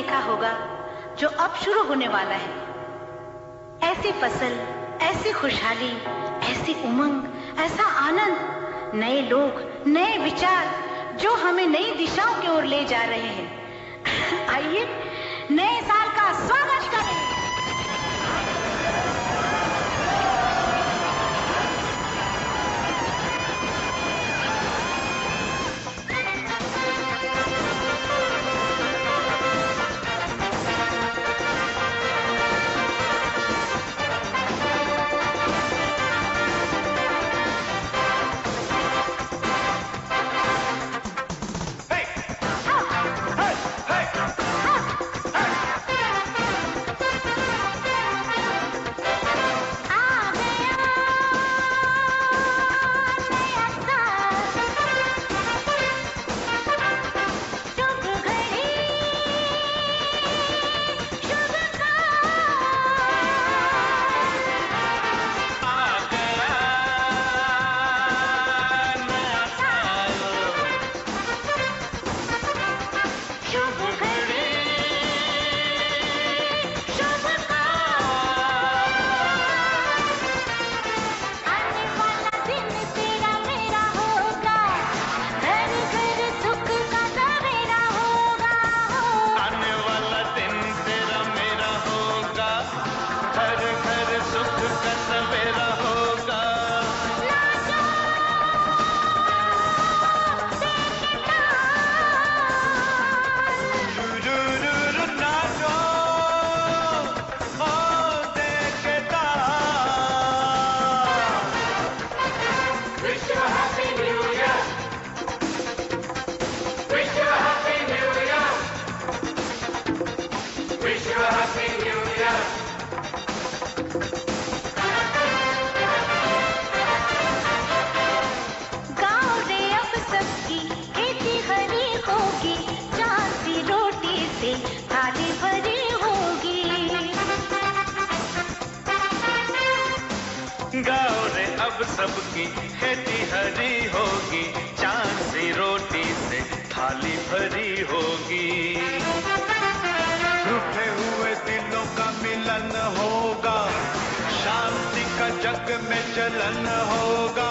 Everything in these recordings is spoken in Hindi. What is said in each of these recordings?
होगा, जो अब शुरू होने वाला है। ऐसी फ़सल, ऐसी खुशहाली, ऐसी उमंग, ऐसा आनंद, नए लोग, नए विचार, जो हमें नई दिशाओं की ओर ले जा रहे हैं। आइए, नए साल का स्वागत करें। Santa Pedro. सबकी खेती हरी होगी, चाँद सी रोटी से थाली भरी होगी। रूठे हुए दिलों का मिलन होगा, शांति का जग में चलन होगा।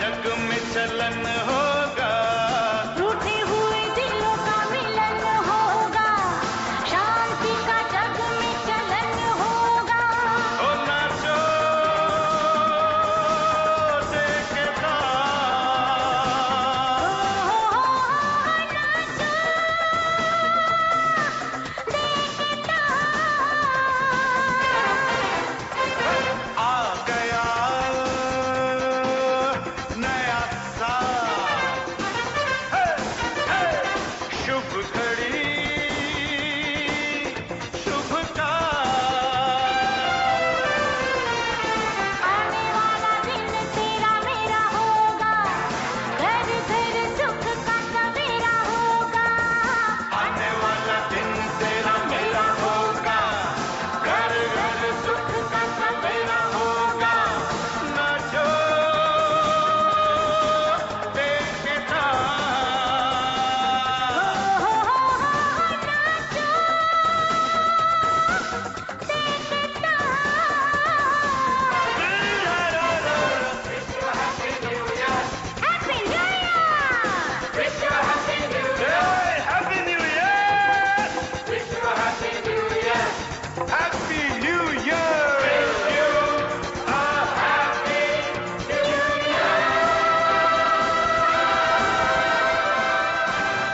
जग में चलन होगा